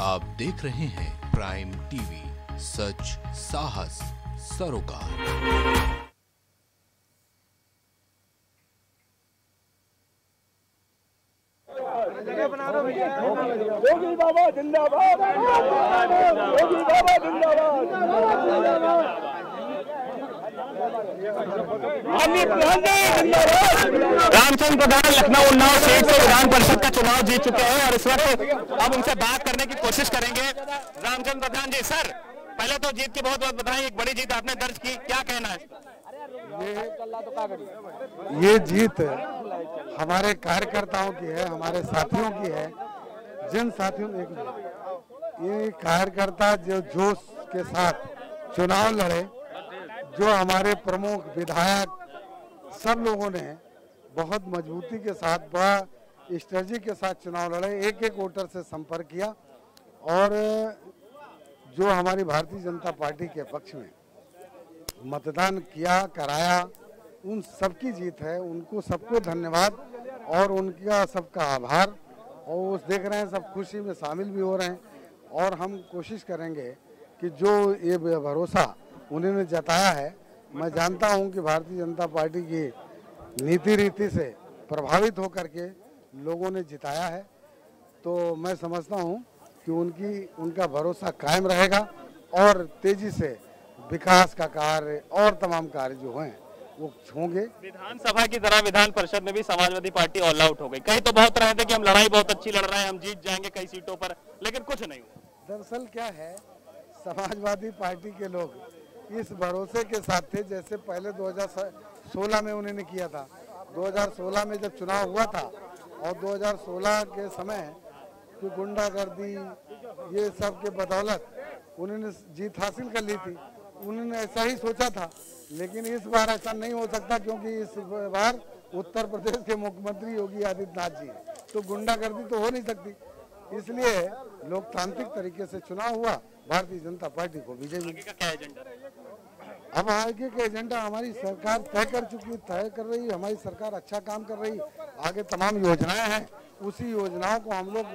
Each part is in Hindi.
आप देख रहे हैं प्राइम टीवी सच साहस सरोकार। योगी बाबा जिंदाबाद। योगी बाबा जिंदाबाद। जिंदाबाद। रामचंद्र प्रधान, लखनऊ उन्नाव सीट से विधान परिषद का चुनाव जीत चुके हैं और इस वक्त अब उनसे बात करने की कोशिश करेंगे। रामचंद्र प्रधान जी, सर, पहले तो जीत की बहुत बहुत बधाई एक बड़ी जीत आपने दर्ज की, क्या कहना है? ये ये जीत हमारे कार्यकर्ताओं की है, हमारे साथियों की है, जिन साथियों एक ये कार्यकर्ता जो जोश के साथ चुनाव लड़े, जो हमारे प्रमुख विधायक सब लोगों ने बहुत मजबूती के साथ, बड़ा स्ट्रेटजी के साथ चुनाव लड़े एक एक वोटर से संपर्क किया और जो हमारी भारतीय जनता पार्टी के पक्ष में मतदान किया, कराया, उन सबकी जीत है, उनको सबको धन्यवाद और उनका सबका आभार और उस देख रहे हैं, सब खुशी में शामिल भी हो रहे हैं और हम कोशिश करेंगे कि जो ये भरोसा उन्होंने जताया है, मैं जानता हूँ कि भारतीय जनता पार्टी की नीति रीति से प्रभावित होकर के लोगों ने जिताया है। तो मैं समझता हूँ कि उनकी उनका भरोसा कायम रहेगा और तेज़ी से विकास का कार्य और तमाम कार्य जो हैं वो होंगे। विधानसभा की तरह विधान परिषद में भी समाजवादी पार्टी ऑल आउट हो गई। कहीं तो बहुत रहे थे कि हम लड़ाई बहुत अच्छी लड़ रहे हैं हम जीत जाएँगे कई सीटों पर लेकिन कुछ नहीं हुआ। दरअसल क्या है समाजवादी पार्टी के लोग इस भरोसे के साथ थे जैसे पहले 2016 में उन्होंने किया था। 2016 में जब चुनाव हुआ था और 2016 के समय की गुंडागर्दी, ये सब के बदौलत उन्होंने जीत हासिल कर ली थी। उन्होंने ऐसा ही सोचा था, लेकिन इस बार ऐसा नहीं हो सकता क्योंकि इस बार उत्तर प्रदेश के मुख्यमंत्री योगी आदित्यनाथ जी तो गुंडागर्दी तो हो नहीं सकती। इसलिए लोकतांत्रिक तरीके से चुनाव हुआ, भारतीय जनता पार्टी को विजय अब आगे के एजेंडा हमारी सरकार तय कर चुकी, तय कर रही, हमारी सरकार अच्छा काम कर रही, आगे तमाम योजनाएँ हैं, उसी योजनाओं को हम लोग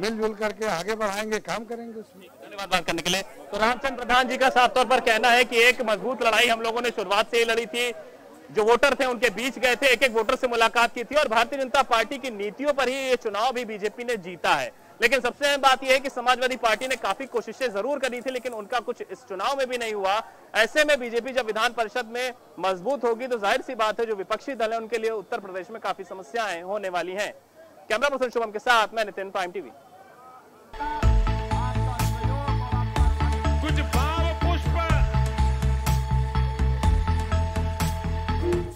मिलजुल करके आगे बढ़ाएँगे, काम करेंगे उसमें। धन्यवाद बात करने के लिए। तो रामचंद्र प्रधान जी का साफ़ तौर पर कहना है कि एक मज़बूत लड़ाई हम लोगों ने शुरुआत से ही लड़ी थी जो वोटर थे उनके बीच गए थे एक एक वोटर से मुलाकात की थी और भारतीय जनता पार्टी की नीतियों पर ही ये चुनाव भी बीजेपी ने जीता है। लेकिन सबसे अहम बात यह है कि समाजवादी पार्टी ने काफ़ी कोशिशें ज़रूर करी थी, लेकिन उनका कुछ इस चुनाव में भी नहीं हुआ। ऐसे में बीजेपी जब विधान परिषद में मज़बूत होगी तो ज़ाहिर सी बात है जो विपक्षी दल है उनके लिए उत्तर प्रदेश में काफ़ी समस्याएँ होने वाली हैं। कैमरा पर्सन शुभम के साथ मैं नितिन, प्राइम टीवी।